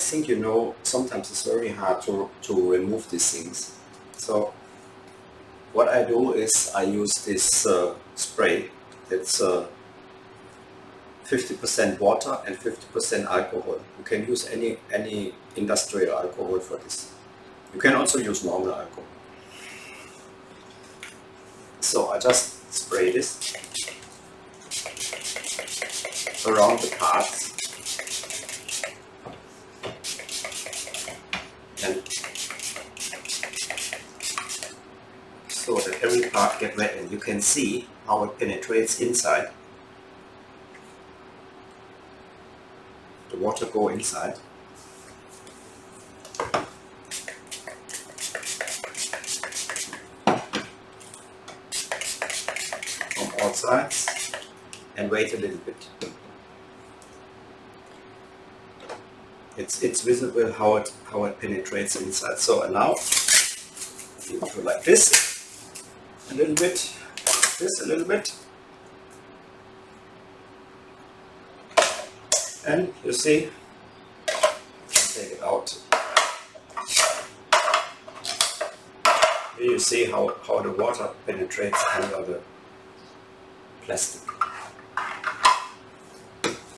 think you know sometimes it's very hard to, to remove these things. So what I do is I use this uh, spray. It's 50% uh, water and 50% alcohol. You can use any, any industrial alcohol for this. You can also use normal alcohol. So I just spray this around the parts and so that every part get wet and you can see how it penetrates inside. The water go inside. From all sides and wait a little bit. It's it's visible how it how it penetrates inside. So now you do like this a little bit, this a little bit. And you see, take it out. Here you see how, how the water penetrates under the plastic.